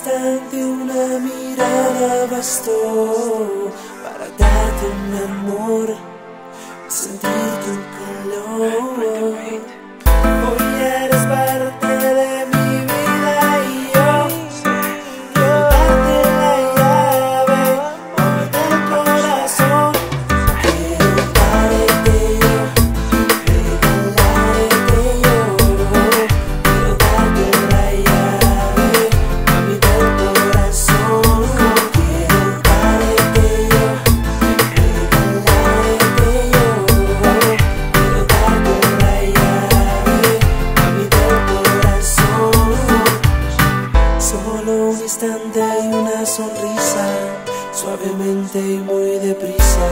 instante una mirada bastó para darte un amor. Sentir Solo un instante y una sonrisa, suavemente y muy deprisa,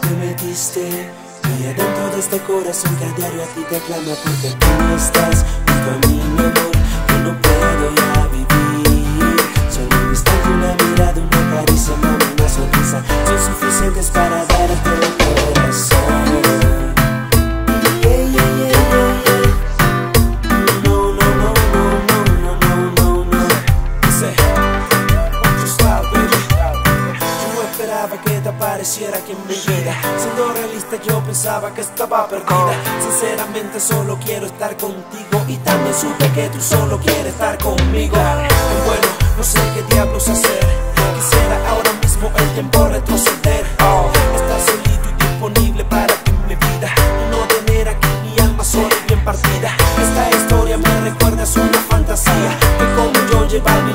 te metiste. Y adentro de este corazón que a diario a ti te clama porque tú no estás junto a mi en mi vida Siendo realista yo pensaba que estaba perdida. Sinceramente solo quiero estar contigo. Y también supe que tú solo quieres estar conmigo. Y Bueno, no sé qué diablos hacer. Quisiera ahora mismo el tiempo retroceder. Estar solito y disponible para ti mi vida Y no tener aquí mi alma sola y bien partida. Esta historia me recuerda a una fantasía. De cómo yo llevar mi